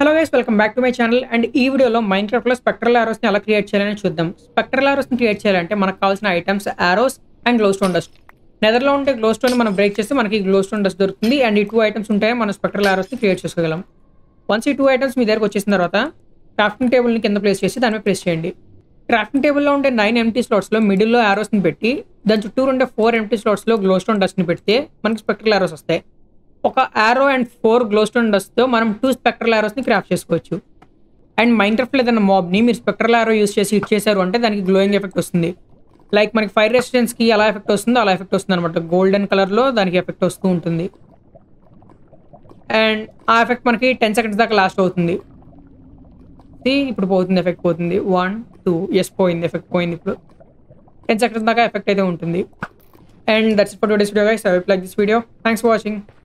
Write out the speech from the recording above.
Hello guys welcome back to my channel and ఈ వీడియోలో mind క్రాఫ్ట్లో spectral ఆరోస్ని ఎలా create చేయాలని చూద్దాం. స్పెక్ట్రల్ ఆరోస్ని క్రియేట్ చేయాలంటే మనకు కావాల్సిన items arrows and glowstone dust నెదర్లో ఉంటే గ్లో స్టోన్ మనం బ్రేక్ చేస్తే మనకి గ్లో స్టోన్ డస్ట్ దొరుకుతుంది. అండ్ ఈ టూ ఐటమ్స్ ఉంటాయి మనం స్పెక్ట్రల్ ఆరోస్ని క్రియేట్ చేసుకోగలం. వన్స్ ఈ టూ ఐటమ్స్ మీ దగ్గరకు వచ్చేసిన తర్వాత క్రాఫ్టింగ్ టేబుల్ని కింద ప్లేస్ చేసి దానిపై ప్లేస్ చేయండి. క్రాఫ్టింగ్ టేబుల్లో ఉండే నైన్ ఎంటీ స్లాట్స్లో మిడిల్లో ఆరోస్ని పెట్టి దాని చుట్టూ ఉండే ఫోర్ ఎంటీ స్లాట్స్లో గ్లో స్టోన్ డస్ట్ని పెడితే మనకి స్పెక్ట్రల్ ఆరోస్ వస్తాయి. ఒక arrow and four glow stone డస్ట్తో మనం టూ స్పెక్ట్రల్ ఆరోస్ని క్రాఫ్ట్ చేసుకోవచ్చు. అండ్ మైండ్ ఏదైనా మాబ్ని మీరు స్పెక్ట్రల్ ఆరో యూస్ చేసి హిట్ చేశారు అంటే దానికి గ్లోయింగ్ ఎఫెక్ట్ వస్తుంది. లైక్ మనకి ఫైర్ రెసిస్టెన్స్కి ఎలా ఎఫెక్ట్ వస్తుందో అలా ఎఫెక్ట్ వస్తుంది అనమాట గోల్డెన్ కలర్లో దానికి ఎఫెక్ట్ వస్తూ ఉంటుంది. అండ్ ఆ ఎఫెక్ట్ మనకి టెన్ సెకండ్స్ దాకా లాస్ట్ అవుతుంది. ఇప్పుడు పోతుంది ఎఫెక్ట్ పోతుంది. వన్ టూ ఎస్ పోయింది ఎఫెక్ట్ పోయింది ఇప్పుడు. టెన్ సెకండ్స్ దాకా ఎఫెక్ట్ అయితే ఉంటుంది. And that's for today's video guys I like this video thanks for watching